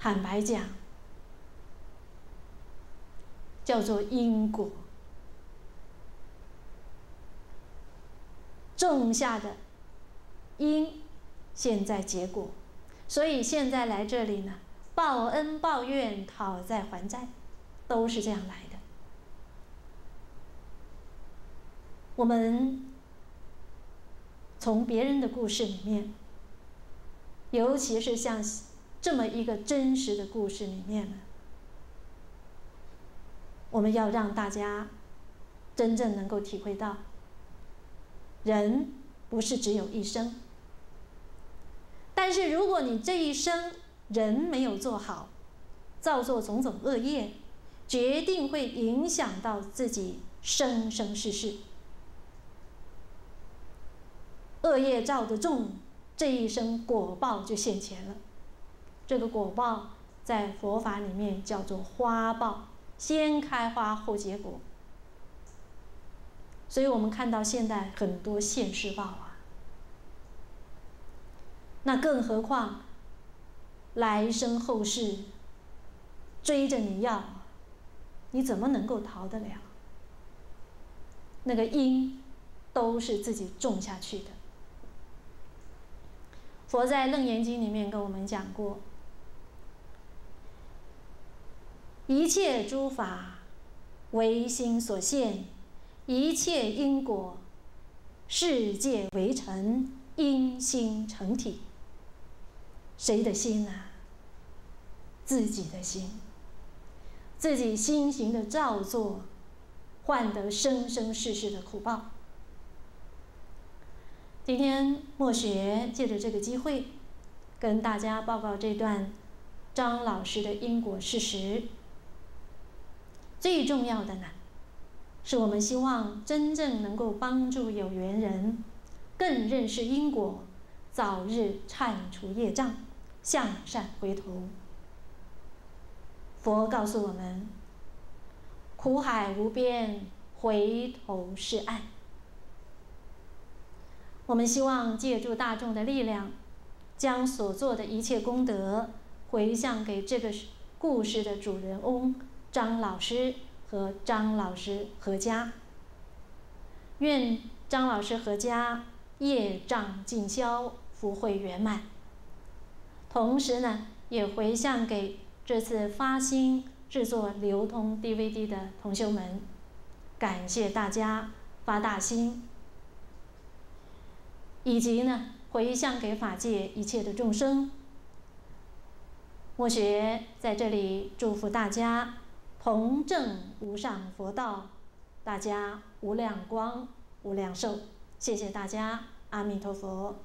坦白讲，叫做因果。种下的因，现在结果，所以现在来这里呢，报恩报怨，讨债还债，都是这样来的。我们从别人的故事里面，尤其是像这么一个真实的故事里面呢，我们要让大家真正能够体会到。人不是只有一生，但是如果你这一生人没有做好，造作种种恶业，决定会影响到自己生生世世。恶业造的重，这一生果报就现前了。这个果报在佛法里面叫做花报，先开花后结果。所以我们看到现在很多现世报啊，那更何况来生后世追着你要，你怎么能够逃得了？那个因都是自己种下去的。佛在《楞严经》里面跟我们讲过，一切诸法唯心所现。一切因果，世界为成，因心成体。谁的心啊？自己的心，自己心行的造作，换得生生世世的苦报。今天墨学借着这个机会，跟大家报告这段张老师的因果事实。最重要的呢？是我们希望真正能够帮助有缘人更认识因果，早日铲除业障，向善回头。佛告诉我们：苦海无边，回头是岸。我们希望借助大众的力量，将所做的一切功德回向给这个故事的主人翁张老师。和张老师合家，愿张老师合家业障尽消，福慧圆满。同时呢，也回向给这次发心制作流通 DVD 的同修们，感谢大家发大心，以及呢，回向给法界一切的众生。墨学在这里祝福大家。同证无上佛道，大家无量光无量寿，谢谢大家，阿弥陀佛。